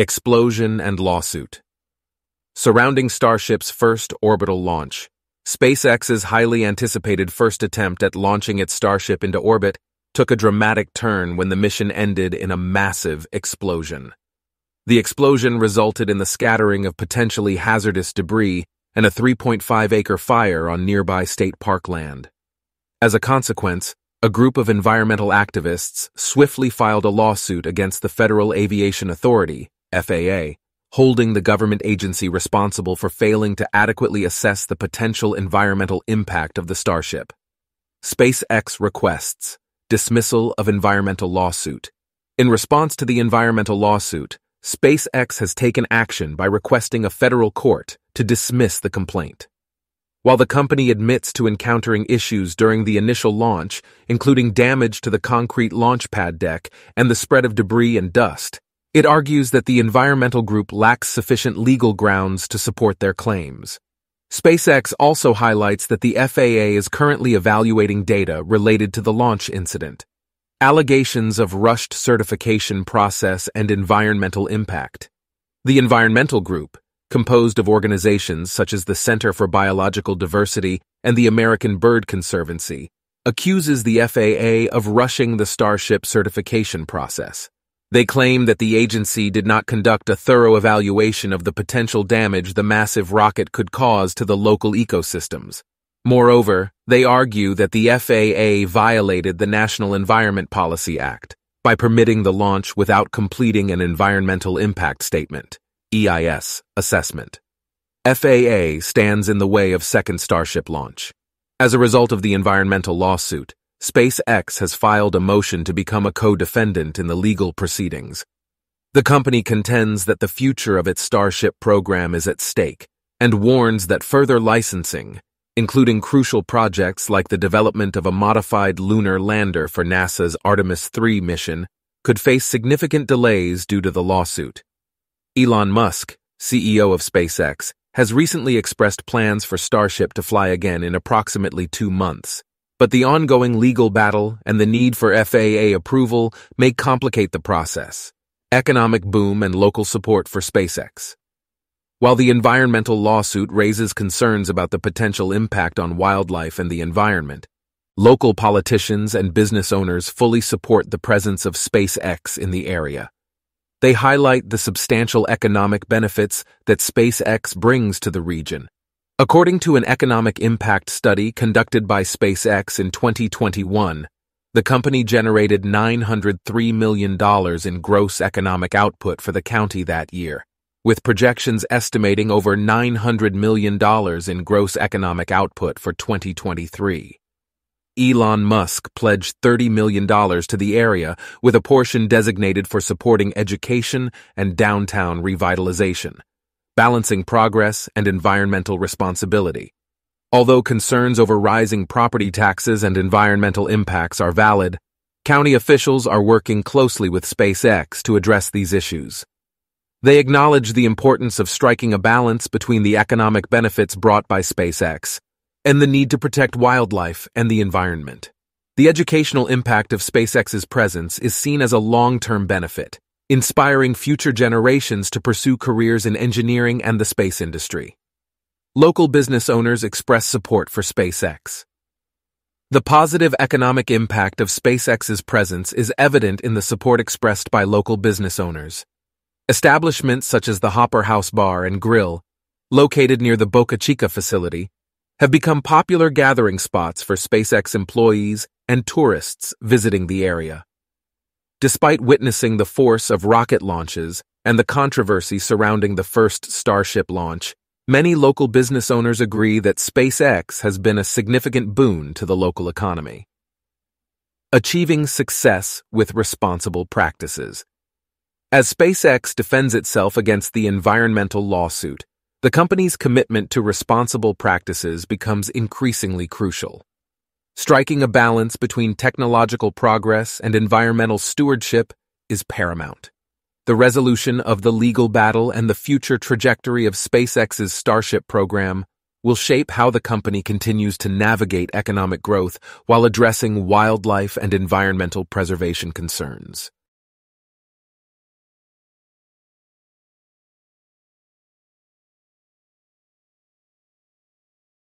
Explosion and Lawsuit Surrounding Starship's first orbital launch, SpaceX's highly anticipated first attempt at launching its Starship into orbit took a dramatic turn when the mission ended in a massive explosion. The explosion resulted in the scattering of potentially hazardous debris and a 3.5 acre fire on nearby state park land. As a consequence, a group of environmental activists swiftly filed a lawsuit against the Federal Aviation Authority, FAA, holding the government agency responsible for failing to adequately assess the potential environmental impact of the Starship. SpaceX requests dismissal of environmental lawsuit. In response to the environmental lawsuit, SpaceX has taken action by requesting a federal court to dismiss the complaint. While the company admits to encountering issues during the initial launch, including damage to the concrete launch pad deck and the spread of debris and dust, it argues that the environmental group lacks sufficient legal grounds to support their claims. SpaceX also highlights that the FAA is currently evaluating data related to the launch incident. Allegations of rushed certification process and environmental impact. The environmental group, composed of organizations such as the Center for Biological Diversity and the American Bird Conservancy, accuses the FAA of rushing the Starship certification process. They claim that the agency did not conduct a thorough evaluation of the potential damage the massive rocket could cause to the local ecosystems. Moreover, they argue that the FAA violated the National Environment Policy Act by permitting the launch without completing an environmental impact statement. EIS assessment. FAA stands in the way of second Starship launch. As a result of the environmental lawsuit, SpaceX has filed a motion to become a co-defendant in the legal proceedings. The company contends that the future of its Starship program is at stake and warns that further licensing, including crucial projects like the development of a modified lunar lander for NASA's Artemis 3 mission, could face significant delays due to the lawsuit. Elon Musk, CEO of SpaceX, has recently expressed plans for Starship to fly again in approximately two months. But the ongoing legal battle and the need for FAA approval may complicate the process. Economic boom and local support for SpaceX. While the environmental lawsuit raises concerns about the potential impact on wildlife and the environment, local politicians and business owners fully support the presence of SpaceX in the area. They highlight the substantial economic benefits that SpaceX brings to the region. According to an economic impact study conducted by SpaceX in 2021, the company generated $903 million in gross economic output for the county that year, with projections estimating over $900 million in gross economic output for 2023. Elon Musk pledged $30 million to the area with a portion designated for supporting education and downtown revitalization, balancing progress and environmental responsibility. Although concerns over rising property taxes and environmental impacts are valid, county officials are working closely with SpaceX to address these issues. They acknowledge the importance of striking a balance between the economic benefits brought by SpaceX and the need to protect wildlife and the environment. The educational impact of SpaceX's presence is seen as a long-term benefit, inspiring future generations to pursue careers in engineering and the space industry. Local business owners express support for SpaceX. The positive economic impact of SpaceX's presence is evident in the support expressed by local business owners. Establishments such as the Hopper House Bar and Grill, located near the Boca Chica facility, have become popular gathering spots for SpaceX employees and tourists visiting the area. Despite witnessing the force of rocket launches and the controversy surrounding the first Starship launch, many local business owners agree that SpaceX has been a significant boon to the local economy. Achieving success with responsible practices. As SpaceX defends itself against the environmental lawsuit, the company's commitment to responsible practices becomes increasingly crucial. Striking a balance between technological progress and environmental stewardship is paramount. The resolution of the legal battle and the future trajectory of SpaceX's Starship program will shape how the company continues to navigate economic growth while addressing wildlife and environmental preservation concerns.